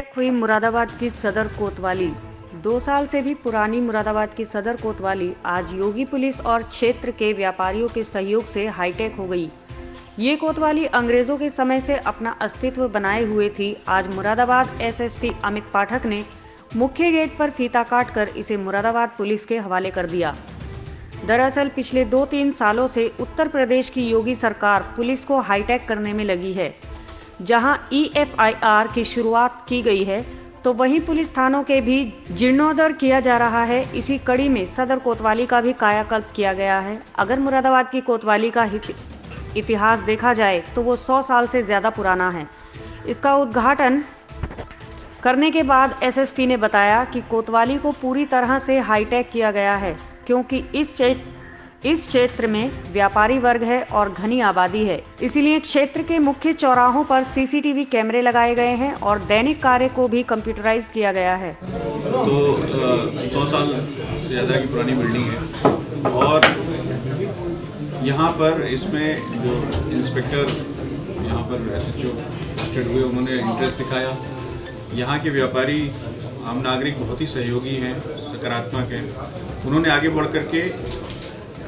Hi tech हुई मुरादाबाद की सदर कोतवाली। दो साल से भी पुरानी मुरादाबाद की सदर कोतवाली आज योगी पुलिस और क्षेत्र के व्यापारियों के सहयोग से हाईटेक हो गई। ये कोतवाली अंग्रेज़ों के समय से अपना अस्तित्व बनाए हुए थी। आज मुरादाबाद एसएसपी अमित पाठक ने मुख्य गेट पर फीता काट कर इसे मुरादाबाद पुलिस के हवाले कर दिया। दरअसल, पिछले दो तीन सालों से उत्तर प्रदेश की योगी सरकार पुलिस को हाईटेक करने में लगी है। जहाँ ईएफआईआर की शुरुआत की गई है तो वहीं पुलिस थानों के भी जीर्णोद्धार किया जा रहा है। इसी कड़ी में सदर कोतवाली का भी कायाकल्प किया गया है। अगर मुरादाबाद की कोतवाली का इतिहास देखा जाए तो वो 100 साल से ज़्यादा पुराना है। इसका उद्घाटन करने के बाद एसएसपी ने बताया कि कोतवाली को पूरी तरह से हाईटेक किया गया है, क्योंकि इस इस क्षेत्र में व्यापारी वर्ग है और घनी आबादी है। इसीलिए क्षेत्र के मुख्य चौराहों पर सीसीटीवी कैमरे लगाए गए हैं और दैनिक कार्य को भी कंप्यूटराइज किया गया है। तो सौ साल से ज़्यादा की पुरानी बिल्डिंग है और यहाँ पर इसमें जो इंस्पेक्टर, यहाँ पर एस एच हुए, उन्होंने इंटरेस्ट दिखाया। यहाँ के व्यापारी आम नागरिक बहुत ही सहयोगी हैं, सकारात्मक हैं। उन्होंने आगे बढ़ कर के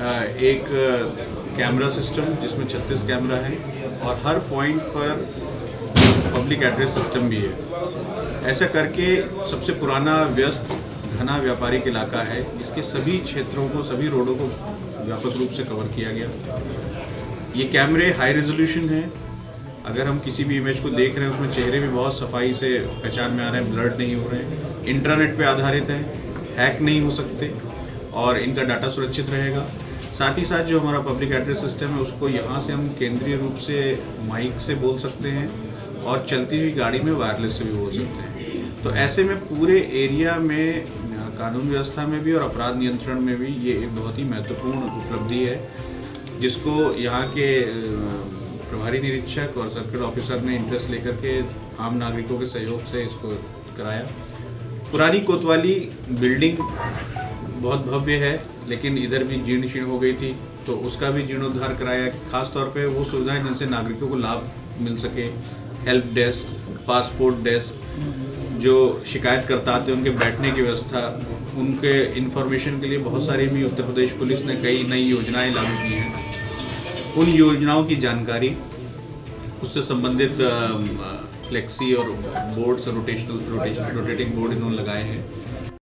एक कैमरा सिस्टम जिसमें 36 कैमरा है और हर पॉइंट पर पब्लिक एड्रेस सिस्टम भी है। ऐसा करके सबसे पुराना व्यस्त घना व्यापारिक इलाका है। जिसके सभी क्षेत्रों को, सभी रोडों को व्यापक रूप से कवर किया गया। ये कैमरे हाई रेजोल्यूशन है। अगर हम किसी भी इमेज को देख रहे हैं, उसमें चेहरे भी बहुत सफ़ाई से पहचान में आ रहे हैं ब्लड नहीं हो रहे हैं। इंटरनेट पे आधारित है। हैक नहीं हो सकते और इनका डाटा सुरक्षित रहेगा। साथ ही साथ जो हमारा पब्लिक एड्रेस सिस्टम है, उसको यहाँ से हम केंद्रीय रूप से माइक से बोल सकते हैं और चलती हुई गाड़ी में वायरलेस से भी बोल सकते हैं। तो ऐसे में पूरे एरिया में कानून व्यवस्था में भी और अपराध नियंत्रण में भी ये एक बहुत ही महत्वपूर्ण उपलब्धि है, जिसको यहाँ के प्रभारी निरीक्षक और सर्किट ऑफिसर ने इंटरेस्ट लेकर के आम नागरिकों के सहयोग से इसको कराया। पुरानी कोतवाली बिल्डिंग बहुत भव्य है, लेकिन इधर भी जीर्ण शीर्ण हो गई थी तो उसका भी जीर्णोद्धार कराया। खास तौर पे वो सुविधाएँ जिनसे नागरिकों को लाभ मिल सके, हेल्प डेस्क, पासपोर्ट डेस्क, जो शिकायत करता थे उनके बैठने की व्यवस्था, उनके इन्फॉर्मेशन के लिए बहुत सारी भी उत्तर प्रदेश पुलिस ने कई नई योजनाएँ लागू की हैं। उन योजनाओं की जानकारी, उससे संबंधित फ्लेक्सी और boards, rotational, rotation, rotating board इन्होंने लगाए हैं।